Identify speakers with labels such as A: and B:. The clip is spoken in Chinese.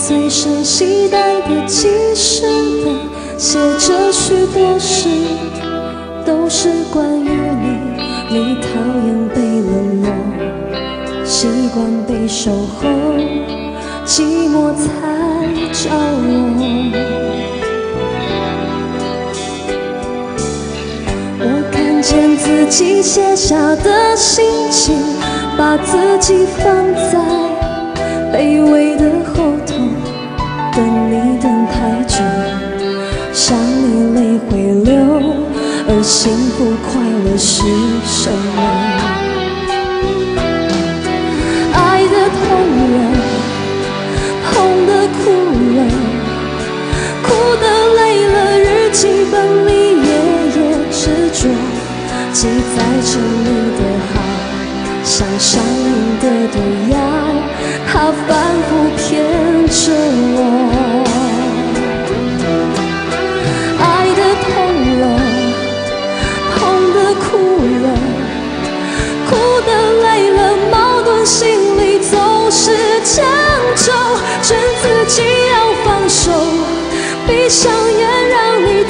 A: 随身携带的记事本，写着许多事，都是关于你。你讨厌被冷落，习惯被守候，寂寞才着我。我看见自己写下的心情，把自己放在等你等太久，想你泪会流，而幸福快乐是什么？爱的痛了，痛的哭了，哭的累了，日记本里夜夜执着，记载着你的好，像上瘾的哭了，哭的累了，矛盾心里总是强求，劝自己要放手，闭上眼让你